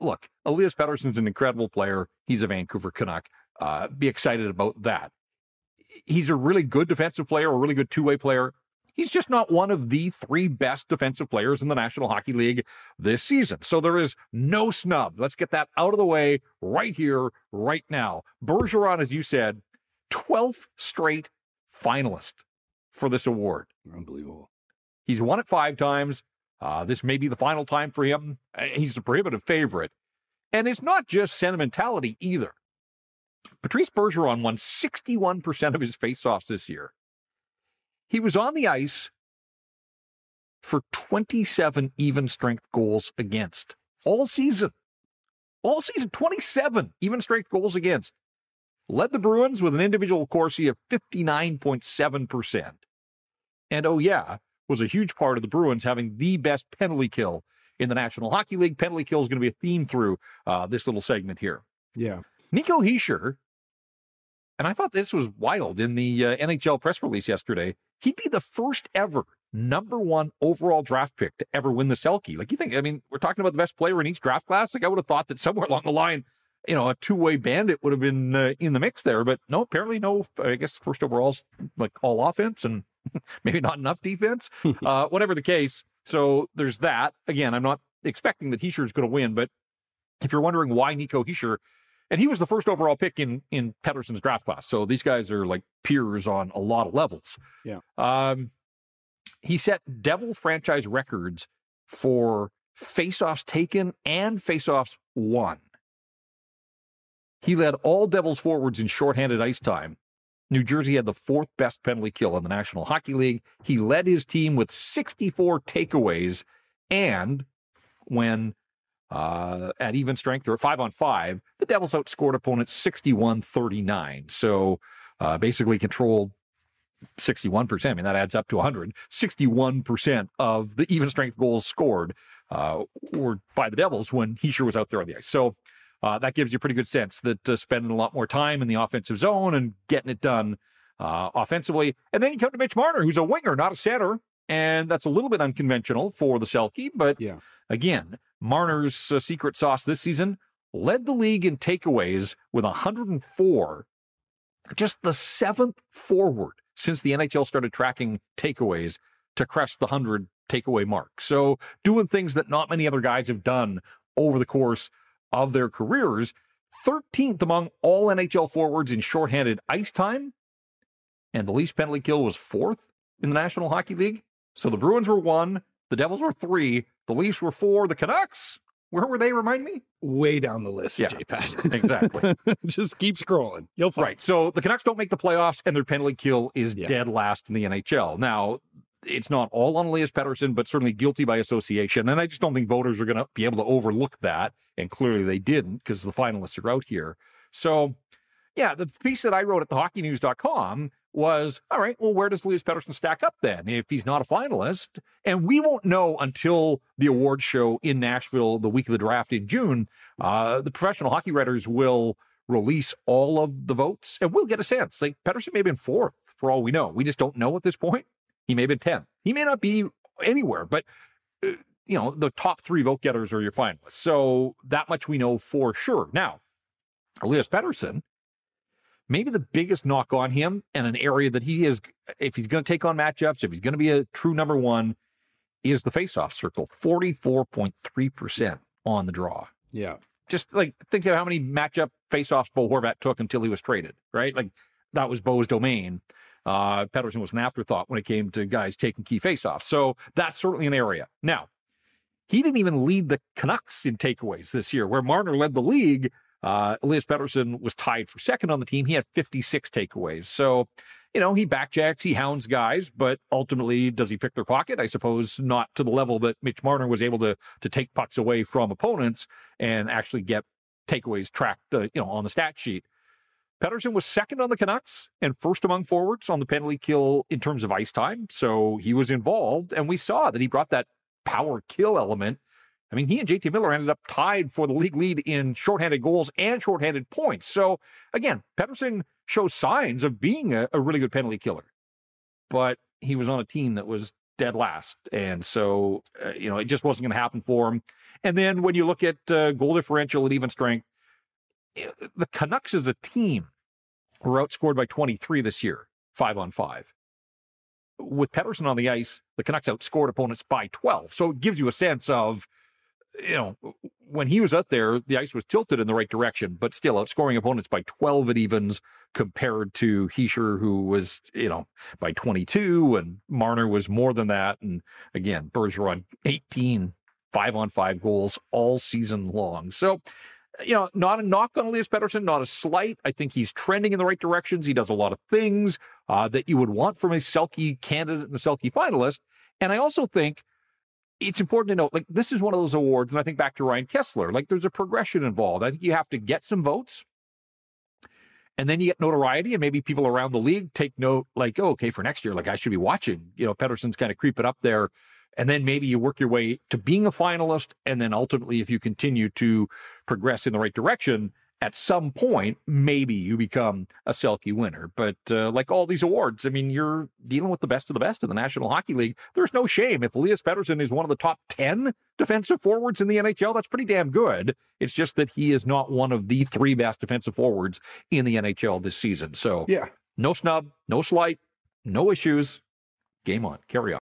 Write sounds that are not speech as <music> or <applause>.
look, Elias Pettersson's an incredible player. He's a Vancouver Canuck. Uh, be excited about that. He's a really good defensive player, a really good two way player. He's just not one of the three best defensive players in the National Hockey League this season. So there is no snub. Let's get that out of the way right here, right now. Bergeron, as you said, 12th straight finalist for this award. Unbelievable. He's won it five times. Uh, this may be the final time for him. Uh, he's a prohibitive favorite. And it's not just sentimentality either. Patrice Bergeron won 61% of his faceoffs this year. He was on the ice for 27 even strength goals against all season. All season, 27 even strength goals against. Led the Bruins with an individual Corsi of 59.7%. And oh, yeah, was a huge part of the Bruins having the best penalty kill in the National Hockey League. Penalty kill is going to be a theme through uh, this little segment here. Yeah. Nico Hischier, and I thought this was wild in the uh, NHL press release yesterday he'd be the first ever number one overall draft pick to ever win the Selke. Like you think, I mean, we're talking about the best player in each draft class. Like I would have thought that somewhere along the line, you know, a two way bandit would have been uh, in the mix there. But no, apparently no. I guess first overall's like all offense and <laughs> maybe not enough defense. <laughs> uh, whatever the case. So there's that. Again, I'm not expecting that Hischier is going to win, but if you're wondering why Nico Hischier and he was the first overall pick in in Pettersson's draft class. So these guys are like peers on a lot of levels. Yeah. Um, he set Devil franchise records for faceoffs taken and faceoffs won. He led all Devils forwards in shorthanded ice time. New Jersey had the fourth best penalty kill in the National Hockey League. He led his team with 64 takeaways. And when uh, at even strength or five on five, the Devils outscored opponents 61 39. So uh, basically controlled 61%. I mean, that adds up to 100. 61% of the even strength goals scored uh, were by the Devils when Hischier was out there on the ice. So uh, that gives you a pretty good sense that uh, spending a lot more time in the offensive zone and getting it done uh, offensively. And then you come to Mitch Marner, who's a winger, not a center. And that's a little bit unconventional for the Selke. But yeah. again, Marner's uh, secret sauce this season led the league in takeaways with 104, just the seventh forward since the NHL started tracking takeaways to crest the 100 takeaway mark. So doing things that not many other guys have done over the course of their careers. 13th among all NHL forwards in shorthanded ice time. And the Leafs penalty kill was fourth in the National Hockey League. So the Bruins were one, the Devils were three, the Leafs were four, the Canucks. Where were they? Remind me. Way down the list, Yeah, J-Pat. <laughs> exactly. <laughs> Just keep scrolling. You'll find. Right. So the Canucks don't make the playoffs, and their penalty kill is Yeah. dead last in the NHL. Now, it's not all on Elias Pettersson, but certainly guilty by association. And I just don't think voters are going to be able to overlook that. And clearly they didn't because the finalists are out here. So, yeah, the piece that I wrote at thehockeynews.com was all right, well, where does Elias Pettersson stack up then if he's not a finalist? And we won't know until the award show in Nashville the week of the draft in June. Uh, the professional hockey writers will release all of the votes and we'll get a sense. Like Pettersson may have been fourth for all we know. We just don't know at this point. He may have been 10. He may not be anywhere, but uh, you know, the top three vote getters are your finalists. So that much we know for sure. Now, Elias Pettersson, maybe the biggest knock on him and an area that he is, if he's going to take on matchups, if he's going to be a true number one, is the faceoff circle, 44.3% on the draw Yeah. just like think of how many matchup faceoffs Bo Horvat took until he was traded, right? Like that was Bo's domain. Uh, Pettersson was an afterthought when it came to guys taking key faceoffs. So that's certainly an area. Now, he didn't even lead the Canucks in takeaways this year, where Marner led the league. Uh, Elias Pettersson was tied for second on the team. He had 56 takeaways. So, you know, he backchecks, he hounds guys, but ultimately, does he pick their pocket? I suppose not to the level that Mitch Marner was able to to take pucks away from opponents and actually get takeaways tracked, uh, you know, on the stat sheet. Pettersson was second on the Canucks and first among forwards on the penalty kill in terms of ice time. So he was involved, and we saw that he brought that power kill element. I mean, he and JT Miller ended up tied for the league lead in shorthanded goals and shorthanded points. So again, Pettersson shows signs of being a, a really good penalty killer, but he was on a team that was dead last. And so, uh, you know, it just wasn't going to happen for him. And then when you look at uh, goal differential and even strength, Eh, the Canucks as a team were outscored by 23 this year, five on five. With Pettersson on the ice, the Canucks outscored opponents by 12. So it gives you a sense of, you know, when he was out there, the ice was tilted in the right direction, but still outscoring opponents by 12 at evens compared to Hischier, who was, you know, by 22, and Marner was more than that. And again, Bergeron, 18 five on five goals all season long. So, you know, not a knock on Elias Pettersson, not a slight. I think he's trending in the right directions. He does a lot of things uh, that you would want from a Selke candidate and a Selke finalist. And I also think it's important to note, like, this is one of those awards, and I think back to Ryan Kesler, like, there's a progression involved. I think you have to get some votes, and then you get notoriety, and maybe people around the league take note, like, oh, okay, for next year, like, I should be watching. You know, Pettersson's kind of creeping up there and then maybe you work your way to being a finalist. And then ultimately, if you continue to progress in the right direction, at some point, maybe you become a Selke winner. But uh, like all these awards, I mean, you're dealing with the best of the best in the National Hockey League. There's no shame. If Elias Pettersson is one of the top 10 defensive forwards in the NHL, that's pretty damn good. It's just that he is not one of the three best defensive forwards in the NHL this season. So, yeah, no snub, no slight, no issues. Game on. Carry on.